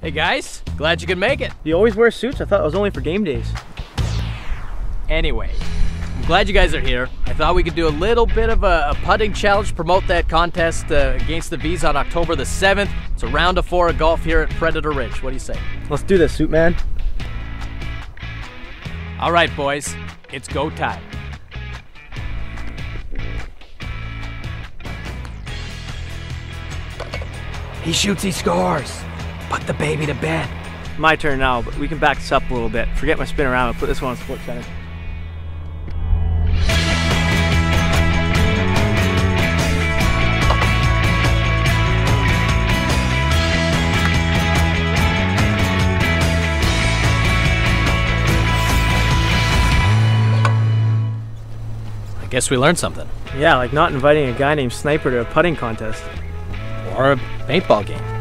Hey guys, glad you could make it. You always wear suits? I thought it was only for game days. Anyway, I'm glad you guys are here. I thought we could do a little bit of a, a putting challenge, promote that contest uh, against the Vees on October the 7th. It's a round of four of golf here at Predator Ridge. What do you say? Let's do this, suit man. All right, boys, it's go time. He shoots, he scores. Put the baby to bed. My turn now, but we can back this up a little bit. Forget my spin around and put this one on split center. I guess we learned something. Yeah, like not inviting a guy named Sniper to a putting contest. Or a paintball game.